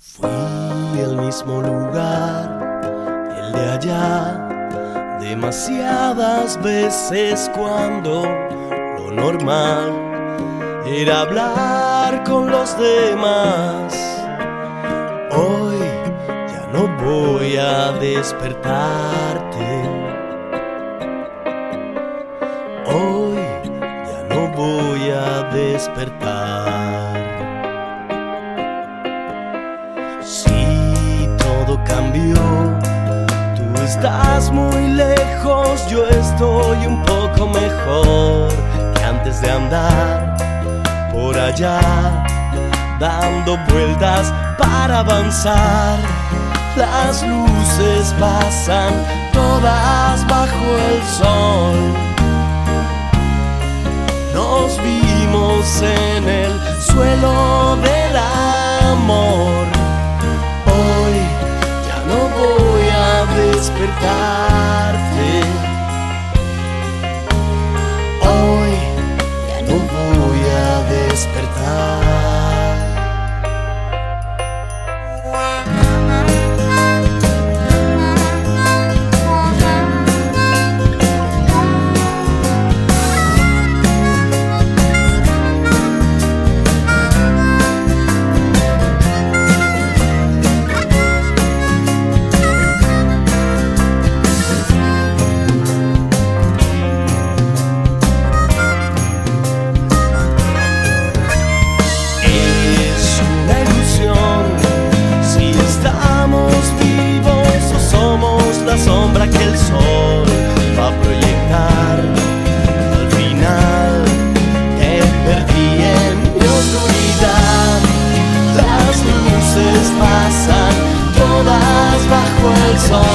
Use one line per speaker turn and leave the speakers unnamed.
Fui el mismo lugar, el de allá, demasiadas veces cuando lo normal era hablar con los demás. Hoy ya no voy a despertarte. Hoy ya no voy a despertar. Tú estás muy lejos, yo estoy un poco mejor que antes de andar por allá, dando vueltas para avanzar. Las luces pasan todas bajo el sol. Nos vimos en despertarte. Las luces